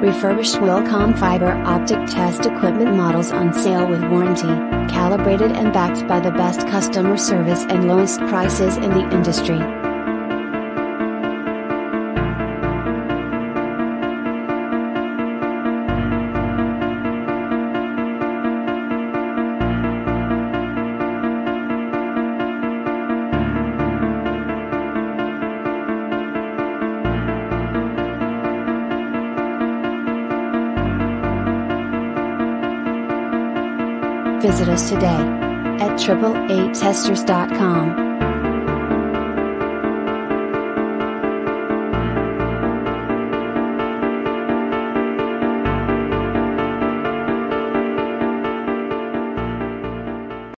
Refurbished Wilcom fiber optic test equipment models on sale with warranty, calibrated and backed by the best customer service and lowest prices in the industry. Visit us today at AAATesters.com.